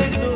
Pedro.